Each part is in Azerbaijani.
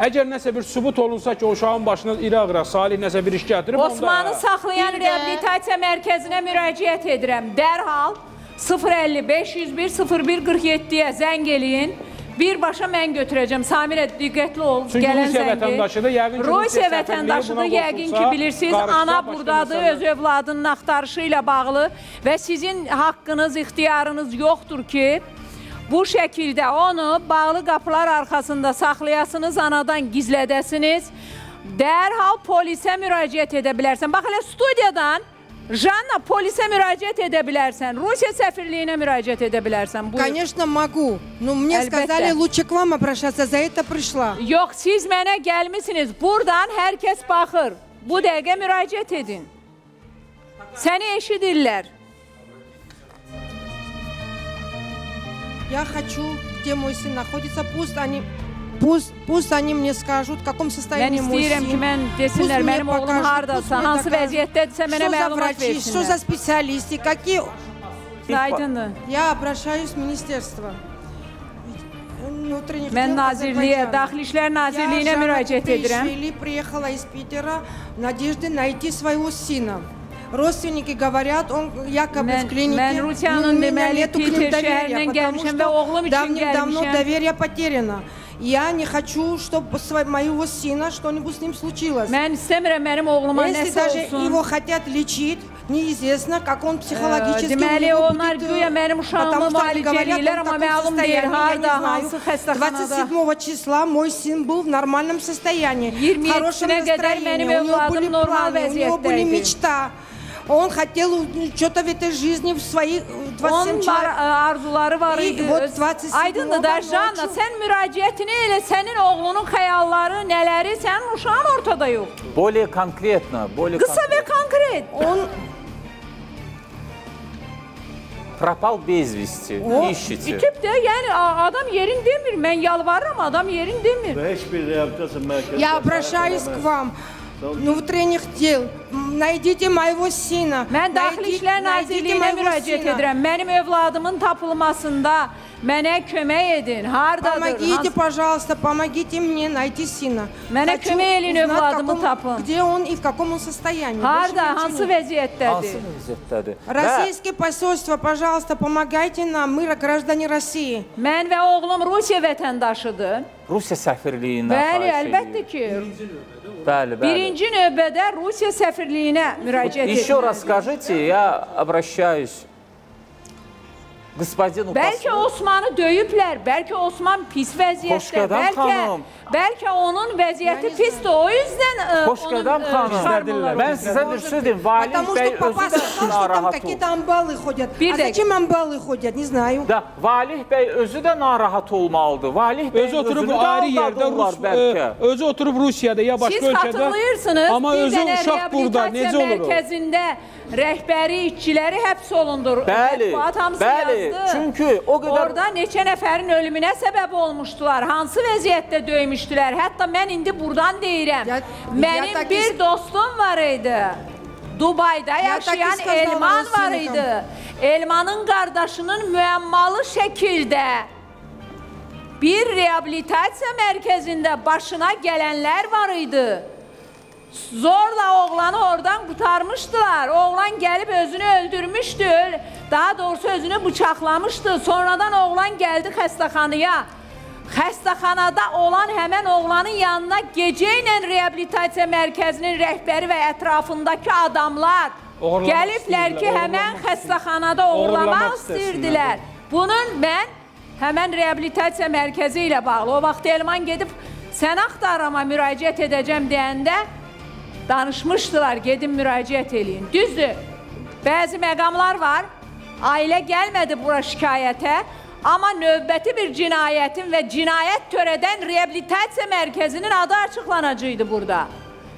Əgər nəsə bir sübut olunsa ki, o uşağın başına iri ağıra salih nəsə bir iş gətirib, Osmanı saxlayan Bir də- reabilitasiya mərkəzinə müraciət edirəm. Dərhal 050 501 01 47-yə zəng eləyin. Birbaşa mən götürəcəm. Samirə diqqətli ol. Çünki gələn Rusiya zəngi. vətəndaşıdır, yəqin ki, Rusiya Rusiya vətəndaşıdır. Yəqin ki, bilirsiniz, ana burdadır, öz övladının axtarışı ilə bağlı və sizin haqqınız, ixtiyarınız yoxdur ki, bu şəkildə onu bağlı qapılar arxasında saxlayasınız, anadan gizlədəsiniz. Dərhal polisə müraciət edə bilərsən. Bax elə studiyadan Janna polisə müraciət edə bilərsən. Rusiya səfirliyinə müraciət edə bilərsən. Buyur. Конечно, могу. Но мне Әлбәттә. сказали, лучше к вам обращаться. За это пришла. Yox, siz mənə gəlmisiniz. Buradan hər kəs baxır. Bu dəqiqə müraciət edin. Səni eşidirlər. Я хочу, где мой сын находится, пусть они, пусть, пусть они мне скажут, в каком состоянии мой ki, сын. mən Пусть desinlər мне mənim oğlum покажут, пусть hardasa, мне hansı докажут, vəziyyətdədirsə mənə Что за məlumat врачи, что за versinlər. специалисты, какие... Aydındır. Я обращаюсь в министерство. Mən Nazirliyə. Daxili İşlər Nazirliyinə Я, Жанна müraciət edirəm. Купришвили, приехала из Питера в надежде найти своего сына. Родственники говорят, он якобы в клинике. Ну, у меня нету к ним доверия, потому что давным-давно доверие потеряно. Я не хочу, чтобы моего сына что-нибудь с ним случилось. Если даже его хотят лечить, неизвестно, как он психологически Deməli, onlar будет, э, güya mənim uşağımı потому что они müalicə в amma məlum deyil, состоянии, я не harda, знаю. hansı xəstəxanada. 27 числа мой сын был в нормальном состоянии, в 27-sinə хорошем настроении, у него были планы, у него были мечта. Он хотел что-то в этой жизни, в своих э, 27 Onun человек. var, arzuları var İyi, idi. вот Öz- 27 Aydındır da nöbət Janna, olsun. sən müraciətini elə, sənin oğlunun xəyalları, nələri, sənin uşağın ortada yox. Более конкретно, более Qısa və конкретно. konkret. Он Пропал без вести, ищите. Bitib də, yəni a- adam yerin demir. Mən yalvarıram, adam yerin demir. Və heç bir reabilitasiya mərkəzi Я обращаюсь к вам, Внутренних дел. Найдите моего сына. Mən Daxili Найди- İşlər найдите Nazirliyinə моего müraciət сына. edirəm. Mənim övladımın tapılmasında mənə kömək edin. Hardadır? Помогите, пожалуйста, помогите мне найти сына. Mənə kömək узнать, в övladımı каком- tapın. Где он и в каком он состоянии. Harda, hansı нет. vəziyyətdədir? Hansı vəziyyətdədir? Və Российское посольство, пожалуйста, помогайте нам, мы граждане России. Mən və oğlum Rusiya vətəndaşıdır. Rusiya səfirliyindən Bəli, xahiş əlbəttə edirəm. ki. Bəli, bəli. Birinci növbədə Rusiya səfirliyinə müraciət Еще edirəm. раз скажите, я обращаюсь к господину Bəlkə послу. Osmanı döyüblər, bəlkə Osman pis vəziyyətdə, Xoşqədəm bəlkə xanım. bəlkə onun vəziyyəti pisdir. O yüzdən ə, Xoşqədəm onun, ə, xanım, çıxarmırlar. mən sizə bir şey deyim, Valih Потому bəy что папа özü də сказал, что там narahat какие-то oldu. амбалы ходят. Bir А dakika. зачем амбалы ходят, не знаю. Da, Valih bəy özü də narahat olmalıdır. Valih bəy Özü oturub özünü də ayrı yerdə aldadırlar Rus, bəlkə. ə, özü oturub Rusiyada ya başqa Siz ölkədə. xatırlayırsınız, Amma bir özü dənə uşaq burada reabilitasiya necə olur o? mərkəzində rəhbəri, işçiləri həbs olundur. Bəli, Mətbuat hamısı bəli, yazdı. çünki o qədər... Orada neçə nəfərin ölümünə səbəb olmuşdular, hansı vəziyyətdə döymüşdülər. Hətta mən indi buradan deyirəm, ya, mənim ya bir dostum var idi. Dubayda yaşayan Elman var idi. Elmanın qardaşının müəmmalı şəkildə bir reabilitasiya mərkəzində başına gələnlər var idi. Zorla oğlanı oradan qurtarmışdılar. Oğlan gəlib özünü öldürmüşdü. Öl- Daha doğrusu özünü bıçaqlamışdı. Sonradan oğlan gəldi xəstəxanaya. Xəstəxanada olan həmən oğlanın yanına gecə ilə reabilitasiya mərkəzinin rəhbəri və ətrafındakı adamlar Oğurlamaq gəliblər ki, həmən xəstəxanada Oğurlamaq istəyirdilər. Bunun mən həmən reabilitasiya mərkəzi ilə bağlı o vaxt Elman gedib sən axtarama müraciət edəcəm deyəndə danışmışdılar, gedin müraciət eləyin. Düzdür. Bəzi məqamlar var. Ailə gəlmədi bura şikayətə, amma növbəti bir cinayətin və cinayət törədən reabilitasiya mərkəzinin adı açıqlanacaqdı burada.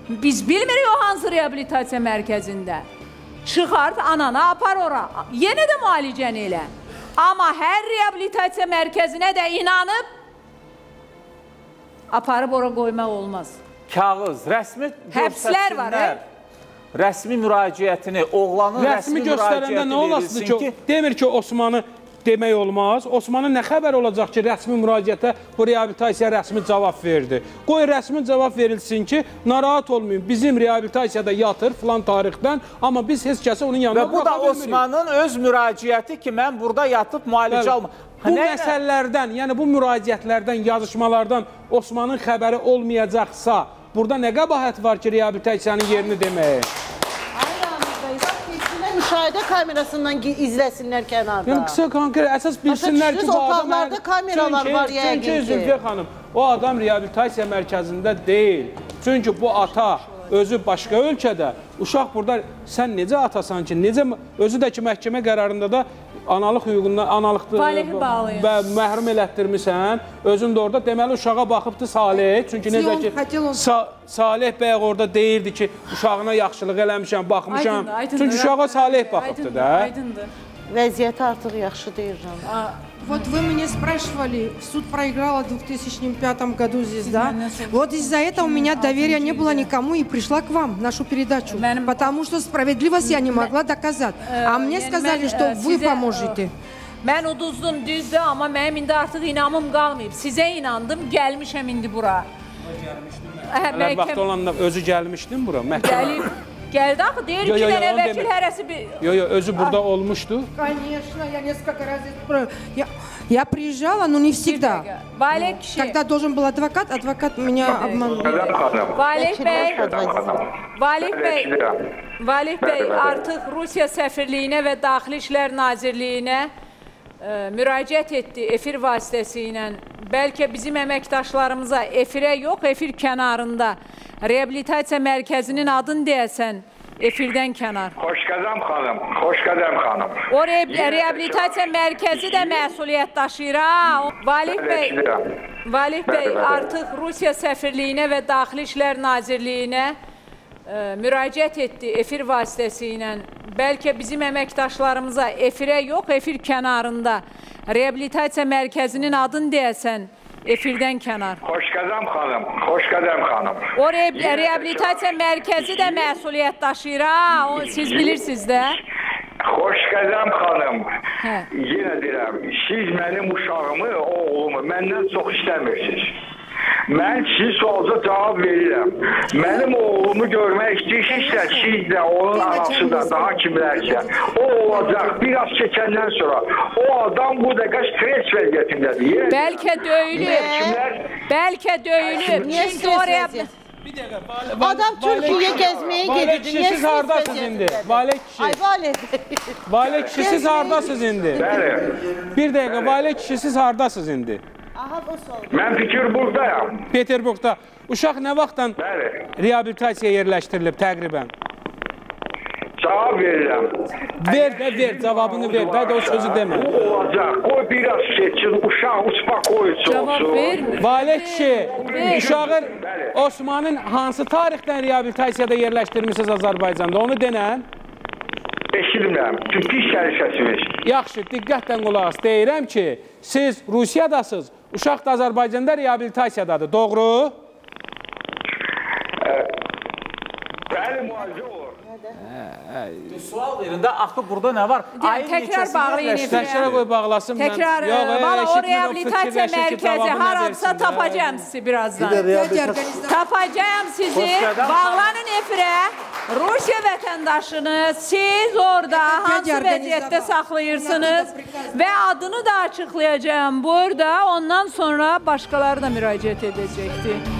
Biz bilmirik o hansı reabilitasiya mərkəzində. Çıxart ananı apar ora. Yenə də müalicəni elə. Amma hər reabilitasiya mərkəzinə də inanıb aparıb ora qoymaq olmaz. Kağız, rəsmi Həbslər var, göstərsinlər. Rəsmi müraciətini, oğlanın Rəsmi rəsmi, göstərəndə müraciətini nə olasıdır verilsin ki, demir ki, Osmanı demək olmaz. Osmanın nə xəbər olacaq ki, rəsmi müraciətə bu reabilitasiya rəsmi cavab verdi. Qoy rəsmi cavab verilsin ki, narahat olmayın. Bizim reabilitasiyada yatır filan tarixdən, amma biz heç kəsi onun yanına Və bu da bilmirik. Osmanın öz müraciəti ki, mən burada yatıb müalicə Bəli. alma. Bu məsələlərdən, yəni bu müraciətlərdən, yazışmalardan Osmanın xəbəri olmayacaqsa, burada nə qəbahət var ki, reabilitasiyanın yerini deməyə? Müşahidə kamerasından izləsinlər kənarda. Yəni qısa konkret əsas bilsinlər ki, bu adam otaqlarda kameralar çünki, var yəqin Çünki ki. Zülfiyə xanım, o adam reabilitasiya mərkəzində deyil. Çünki bu ata özü başqa ölkədə, uşaq burada sən necə atasan ki, necə özü də ki məhkəmə qərarında da analıq hüququndan, analıqdır və məhrum elətdirmisən. Özün də orada deməli uşağa baxıbdı Salih. Çünki necə ki. Sa Salih bəy orada deyirdi ki, uşağına yaxşılıq eləmişəm, baxmışam. Aydındır, aydındır. Çünki uşağa Salih baxıbdı Aydındır, da. Aydındır. Vəziyyəti artıq yaxşı deyirəm. Вот вы меня спрашивали, суд проиграла в 2005 году здесь, да? Вот из-за этого у меня доверия не было никому и пришла к вам, в нашу передачу. Потому что справедливость я не могла доказать. А мне сказали, mən, что вы поможете. Mən uduzdum, düzdür, amma mənim indi artıq inamım qalmayıb. Sizə inandım, gəlmişəm indi bura. Hə, Hələ bəlkə vaxt olanda özü gəlmişdin bura gəlib, gəldi axı, deyir Yo, ki, yo, yo, mənə onu vəkil demə. hərəsi bir... Yo yo özü burada olmuşdu. Конечно, я несколько раз здесь про- Я, я приезжала, но не всегда. Valeh kişi, Когда должен был адвокат, адвокат меня обманул. Qadam xanım. Valeh bəy, Qadam xanım. Valeh bəy, Eşidirəm. Valeh bəy Bəli, bəli. artıq Rusiya səfirliyinə və Daxili İşlər Nazirliyinə ə, müraciət etdi efir vasitəsilə. Bəlkə bizim əməkdaşlarımıza efirə yox, efir kənarında reabilitasiya mərkəzinin adını deyəsən, efirdən kənar. Xoşqədəm xanım. Xoşqədəm xanım. O re reabilitasiya mərkəzi də məsuliyyət daşıyır ha. Valeh bəy. Valeh bəy artıq Rusiya səfirliyinə və Daxili İşlər Nazirliyinə müraciət etdi efir vasitəsilə. Bəlkə bizim əməkdaşlarımıza efirə yox, efir kənarında reabilitasiya mərkəzinin adını deyəsən, efirdən kənar. Xoşqədəm xanım. Xoşqədəm xanım. O re reabilitasiya mərkəzi də məsuliyyət daşıyır ha. O siz bilirsiniz də. Xoşqədəm xanım. Hə. Yenə deyirəm, siz mənim uşağımı, oğlumu məndən çox istəmirsiniz. Mən sizin sualınıza cavab verirəm. Mənim oğlumu görmək istəyirsinizsə, siz də onun anası da, daha kimlərsə. O olacaq. Biraz keçəndən sonra o adam bu dəqiqə stres vəziyyətindədir. Yenə Bəlkə döyülüb. Kimlər? Bəlkə döyülüb. Niyə stres oraya vəziyyət? Bir dəqiqə. Adam Türkiyəyə gəzməyə Vale kişi Niyə siz hardasınız indi? vəziyyətindədir? Vale kişi. Ay Valeh. Vale kişi siz hardasınız indi? Bəli. Bir dəqiqə, vale kişi siz hardasınız indi? Aha bu sual. Mən Peterburqdayam. Peterburqda. Uşaq nə vaxtdan Bəli. reabilitasiyaya yerləşdirilib təqribən? Cavab verirəm. Ver də ver, cavabını ver. Də də o sözü demə. Bu olacaq. Qoy biraz keçsin, uşaq uspakoyucu olsun. cavab vermir. Vale kişi, uşağı. Osmanın hansı tarixdən reabilitasiyada yerləşdirmisiniz Azərbaycanda? Onu denən. Eşitmirəm. Çünki pis gəlişəsiniz. Yaxşı, diqqətlə qulaq as. Deyirəm ki, siz Rusiyadasınız. Uşaq da Azərbaycanda reabilitasiyadadır. Doğru? Bəli, müalicə olur. Hə, hə. Sual verəndə axı burada nə var? Ayın təkrar bağlayın. Təkrar qoy bağlasın. Təkrar. E, valla o reabilitasiya mərkəzi haradsa hə. tapacağım sizi birazdan. Tapacağım sizi. Bağlanın efirə. Rusiya vətəndaşını siz orada hansı vəziyyətdə saxlayırsınız və adını da açıqlayacağım burada. Ondan sonra başqaları da müraciət edəcəkdir.